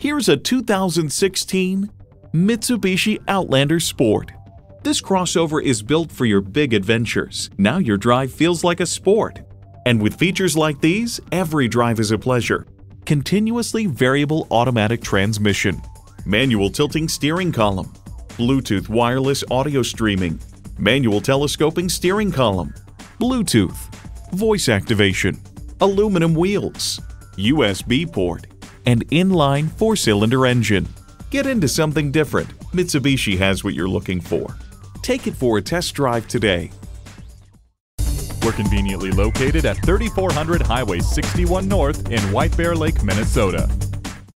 Here's a 2016 Mitsubishi Outlander Sport. This crossover is built for your big adventures. Now your drive feels like a sport. And with features like these, every drive is a pleasure. Continuously variable automatic transmission, manual tilting steering column, Bluetooth wireless audio streaming, manual telescoping steering column, Bluetooth, voice activation, aluminum wheels, USB port, and inline four-cylinder engine. Get into something different. Mitsubishi has what you're looking for. Take it for a test drive today. We're conveniently located at 3400 Highway 61 North in White Bear Lake, Minnesota.